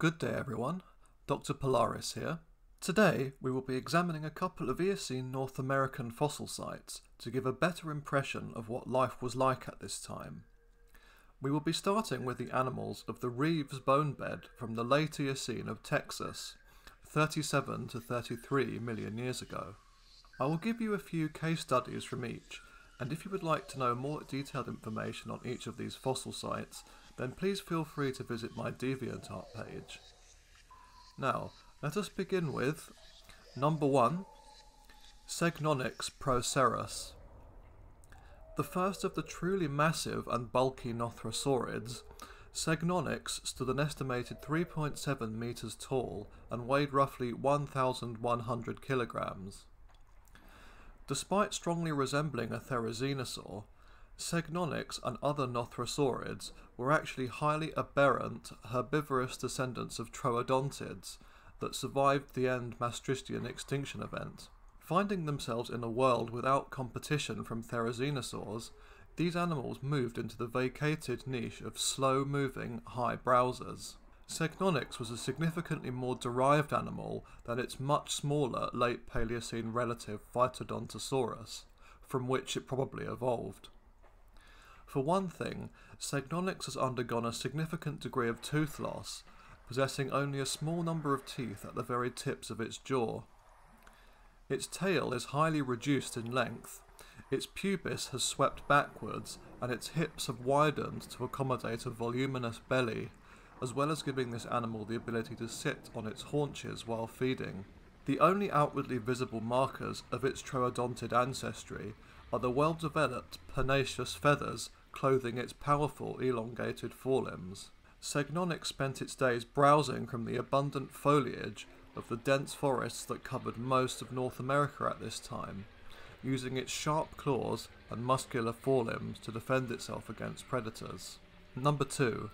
Good day, everyone. Dr. Polaris here. Today, we will be examining a couple of Eocene North American fossil sites to give a better impression of what life was like at this time. We will be starting with the animals of the Reeves bone bed from the late Eocene of Texas, 37 to 33 million years ago. I will give you a few case studies from each, and if you would like to know more detailed information on each of these fossil sites, then please feel free to visit my DeviantArt page. Now, let us begin with number 1 Segnonyx procerus. The first of the truly massive and bulky Nothrosaurids, Segnonyx stood an estimated 3.7 metres tall and weighed roughly 1,100 kilograms. Despite strongly resembling a therizinosaur, Segnonyx and other Nothrosaurids were actually highly aberrant herbivorous descendants of troodontids that survived the end Maastrichtian extinction event. Finding themselves in a world without competition from therizinosaurs, these animals moved into the vacated niche of slow-moving high browsers. Segnonyx was a significantly more derived animal than its much smaller late Paleocene relative Phytodontosaurus, from which it probably evolved. For one thing, Segnonyx has undergone a significant degree of tooth loss, possessing only a small number of teeth at the very tips of its jaw. Its tail is highly reduced in length, its pubis has swept backwards, and its hips have widened to accommodate a voluminous belly, as well as giving this animal the ability to sit on its haunches while feeding. The only outwardly visible markers of its troodontid ancestry are the well-developed pennaceous feathers clothing its powerful elongated forelimbs. Segnonyx spent its days browsing from the abundant foliage of the dense forests that covered most of North America at this time, using its sharp claws and muscular forelimbs to defend itself against predators. Number 2.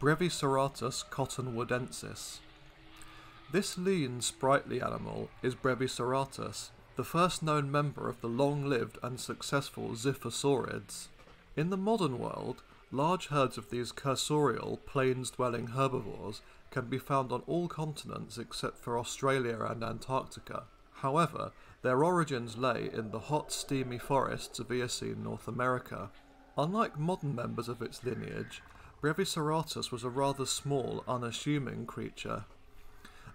Breviceratus cottonwoodensis. This lean, sprightly animal is Breviceratus, the first known member of the long-lived and successful Ziphosaurids. In the modern world, large herds of these cursorial, plains-dwelling herbivores can be found on all continents except for Australia and Antarctica. However, their origins lay in the hot, steamy forests of Eocene North America. Unlike modern members of its lineage, Breviceratus was a rather small, unassuming creature.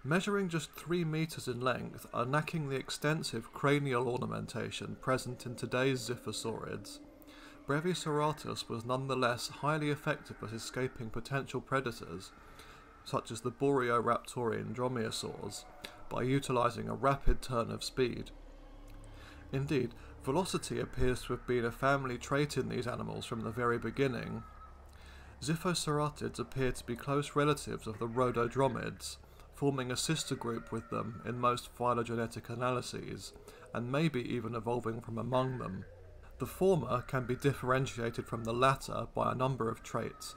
Measuring just 3 metres in length and lacking the extensive cranial ornamentation present in today's Ziphosaurids, Breviceratus was nonetheless highly effective at escaping potential predators, such as the Boreoraptorian dromaeosaurs, by utilising a rapid turn of speed. Indeed, velocity appears to have been a family trait in these animals from the very beginning. Ziphoceratids appear to be close relatives of the rhododromids, forming a sister group with them in most phylogenetic analyses, and maybe even evolving from among them. The former can be differentiated from the latter by a number of traits,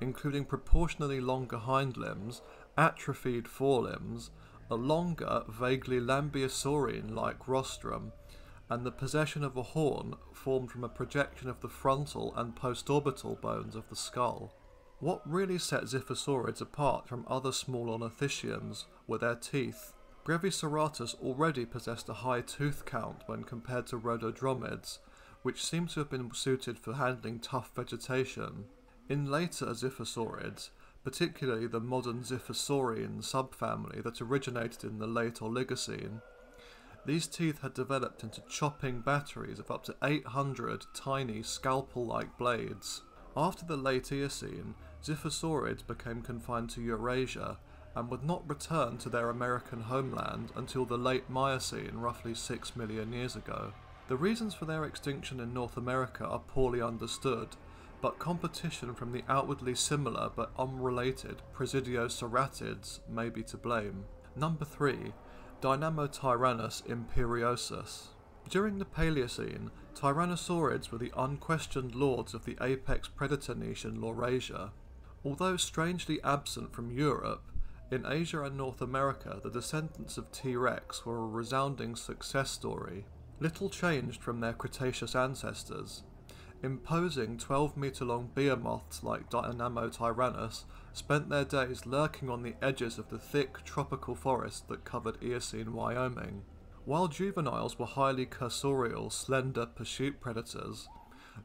including proportionally longer hind limbs, atrophied forelimbs, a longer, vaguely lambeosaurine-like rostrum, and the possession of a horn formed from a projection of the frontal and postorbital bones of the skull. What really set Ziphosaurids apart from other small ornithischians were their teeth. Breviceratus already possessed a high tooth count when compared to rhododromids, which seem to have been suited for handling tough vegetation. In later Ziphosaurids, particularly the modern Ziphosaurian subfamily that originated in the late Oligocene, these teeth had developed into chopping batteries of up to 800 tiny scalpel-like blades. After the late Eocene, Ziphosaurids became confined to Eurasia and would not return to their American homeland until the late Miocene roughly 6 million years ago. The reasons for their extinction in North America are poorly understood, but competition from the outwardly similar but unrelated Praesidiosceratids may be to blame. Number 3. Dynamotyrannus imperiosus. During the Paleocene, Tyrannosaurids were the unquestioned lords of the apex predator niche in Laurasia. Although strangely absent from Europe, in Asia and North America the descendants of T. rex were a resounding success story. Little changed from their Cretaceous ancestors. Imposing 12 metre long behemoths like Dynamotyrannus spent their days lurking on the edges of the thick tropical forest that covered Eocene Wyoming. While juveniles were highly cursorial, slender pursuit predators,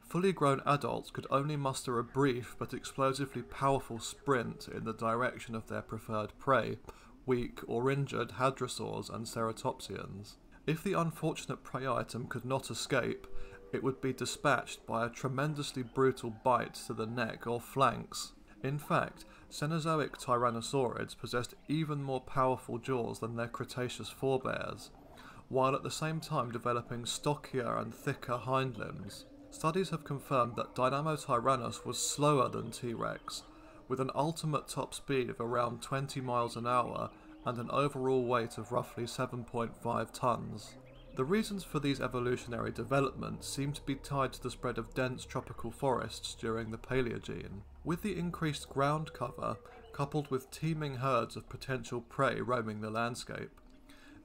fully grown adults could only muster a brief but explosively powerful sprint in the direction of their preferred prey, weak or injured hadrosaurs and ceratopsians. If the unfortunate prey item could not escape, it would be dispatched by a tremendously brutal bite to the neck or flanks. In fact, Cenozoic tyrannosaurids possessed even more powerful jaws than their Cretaceous forebears, while at the same time developing stockier and thicker hind limbs. Studies have confirmed that Dynamotyrannus was slower than T-Rex, with an ultimate top speed of around 20 miles an hour and an overall weight of roughly 7.5 tons. The reasons for these evolutionary developments seem to be tied to the spread of dense tropical forests during the Paleogene. With the increased ground cover, coupled with teeming herds of potential prey roaming the landscape,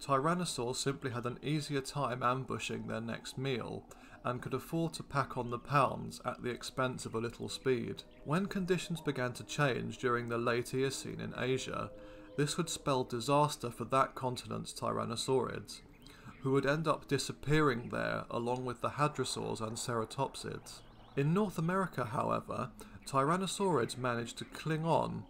Tyrannosaurs simply had an easier time ambushing their next meal, and could afford to pack on the pounds at the expense of a little speed. When conditions began to change during the late Eocene in Asia, this would spell disaster for that continent's tyrannosaurids, who would end up disappearing there along with the hadrosaurs and ceratopsids. In North America, however, tyrannosaurids managed to cling on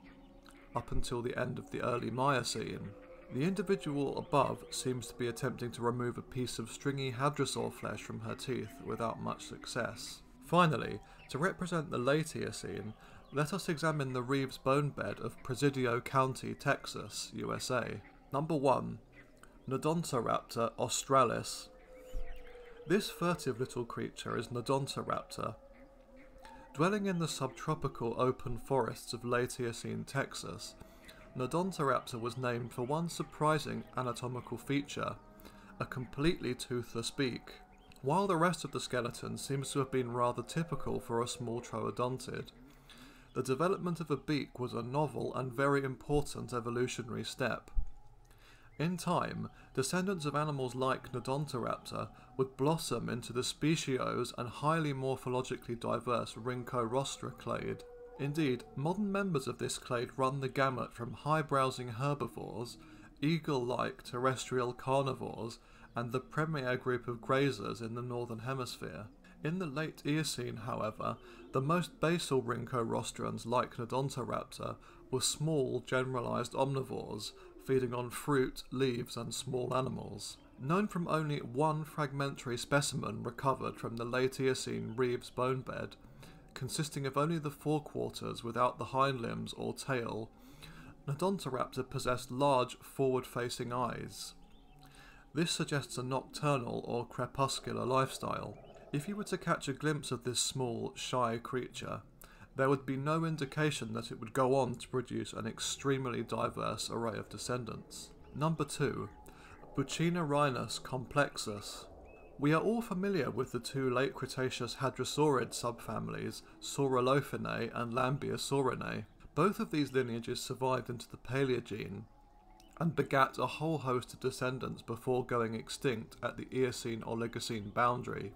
up until the end of the early Miocene. The individual above seems to be attempting to remove a piece of stringy hadrosaur flesh from her teeth without much success. Finally, to represent the late Eocene, let us examine the Reeves bone bed of Presidio County, Texas, USA. Number 1. Nodontoraptor australis. This furtive little creature is Nodontoraptor. Dwelling in the subtropical open forests of late Eocene Texas, Nodontoraptor was named for one surprising anatomical feature, a completely toothless beak. While the rest of the skeleton seems to have been rather typical for a small troodontid, the development of a beak was a novel and very important evolutionary step. In time, descendants of animals like Nodontoraptor would blossom into the speciose and highly morphologically diverse Rhynchorostra clade. Indeed, modern members of this clade run the gamut from high-browsing herbivores, eagle-like terrestrial carnivores, and the premier group of grazers in the northern hemisphere. In the late Eocene, however, the most basal Rhynchorostrans like Nodontoraptor were small, generalized omnivores feeding on fruit, leaves, and small animals. Known from only one fragmentary specimen recovered from the late Eocene Reeves bone bed, consisting of only the forequarters without the hind limbs or tail, Nodontoraptor possessed large forward-facing eyes. This suggests a nocturnal or crepuscular lifestyle. If you were to catch a glimpse of this small, shy creature, there would be no indication that it would go on to produce an extremely diverse array of descendants. Number 2. Buccinarhinus complexus. We are all familiar with the two late Cretaceous hadrosaurid subfamilies, Saurolophinae and Lambeosaurinae. Both of these lineages survived into the Paleogene and begat a whole host of descendants before going extinct at the Eocene-Oligocene boundary.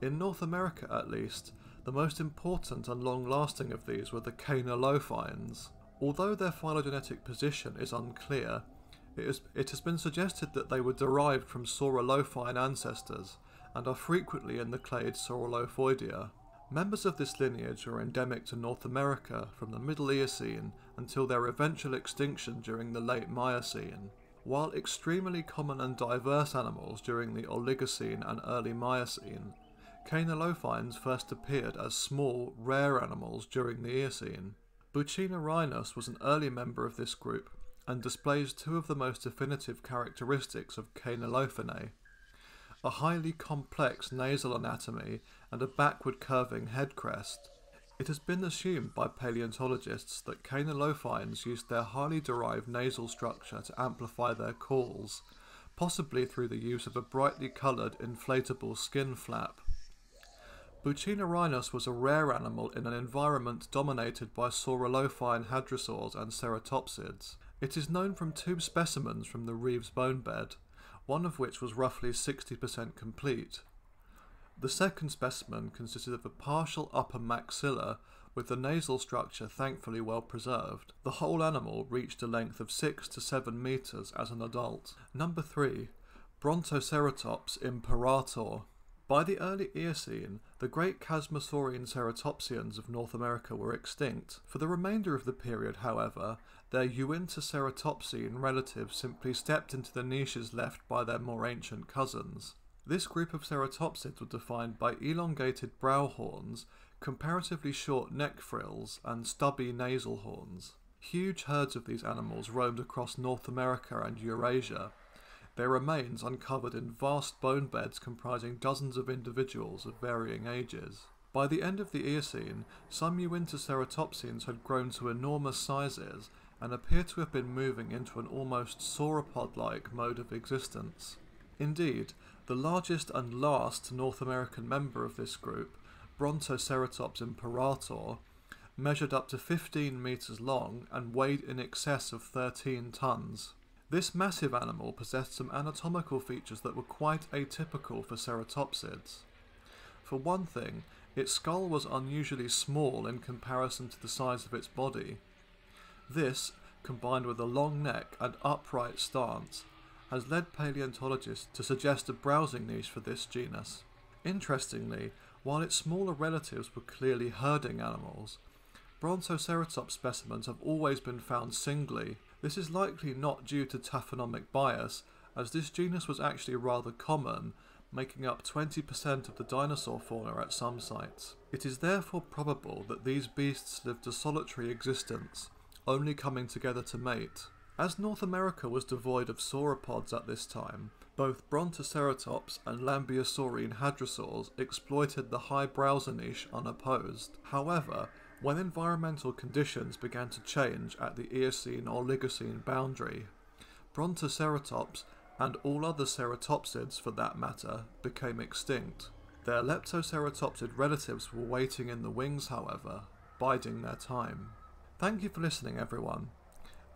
In North America at least, the most important and long-lasting of these were the Caenolophines. Although their phylogenetic position is unclear, it has, it has been suggested that they were derived from Saurolophine ancestors and are frequently in the clade Saurolophoidea. Members of this lineage are endemic to North America from the Middle Eocene until their eventual extinction during the late Miocene. While extremely common and diverse animals during the Oligocene and early Miocene, Caenolophines first appeared as small, rare animals during the Eocene. Buccinarhinus was an early member of this group and displays two of the most definitive characteristics of Caenolophinae a highly complex nasal anatomy and a backward curving head crest. It has been assumed by paleontologists that Caenolophines used their highly derived nasal structure to amplify their calls, possibly through the use of a brightly coloured inflatable skin flap. Buccinarhinus was a rare animal in an environment dominated by saurolophine hadrosaurs and ceratopsids. It is known from two specimens from the Reeves bone bed, one of which was roughly 60% complete. The second specimen consisted of a partial upper maxilla with the nasal structure thankfully well preserved. The whole animal reached a length of 6 to 7 metres as an adult. Number 3. Brontoceratops imperator. By the early Eocene, the great Chasmosaurian ceratopsians of North America were extinct. For the remainder of the period, however, their Uintaceratopsian relatives simply stepped into the niches left by their more ancient cousins. This group of ceratopsids were defined by elongated brow horns, comparatively short neck frills, and stubby nasal horns. Huge herds of these animals roamed across North America and Eurasia, their remains uncovered in vast bone beds comprising dozens of individuals of varying ages. By the end of the Eocene, some Uintaceratopsians had grown to enormous sizes and appear to have been moving into an almost sauropod-like mode of existence. Indeed, the largest and last North American member of this group, Brontoceratops imperator, measured up to 15 metres long and weighed in excess of 13 tonnes. This massive animal possessed some anatomical features that were quite atypical for ceratopsids. For one thing, its skull was unusually small in comparison to the size of its body. This, combined with a long neck and upright stance, has led paleontologists to suggest a browsing niche for this genus. Interestingly, while its smaller relatives were clearly herding animals, Brontoceratops specimens have always been found singly. This is likely not due to taphonomic bias, as this genus was actually rather common, making up 20% of the dinosaur fauna at some sites. It is therefore probable that these beasts lived a solitary existence, only coming together to mate. As North America was devoid of sauropods at this time, both Brontoceratops and Lambeosaurine hadrosaurs exploited the high browser niche unopposed. However, when environmental conditions began to change at the Eocene or Oligocene boundary, Brontoceratops and all other ceratopsids for that matter became extinct. Their leptoceratopsid relatives were waiting in the wings, however, biding their time. Thank you for listening, everyone.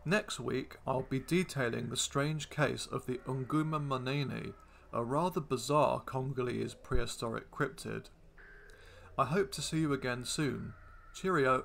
Next week, I'll be detailing the strange case of the Nguma-monene, a rather bizarre Congolese prehistoric cryptid. I hope to see you again soon. Cheerio!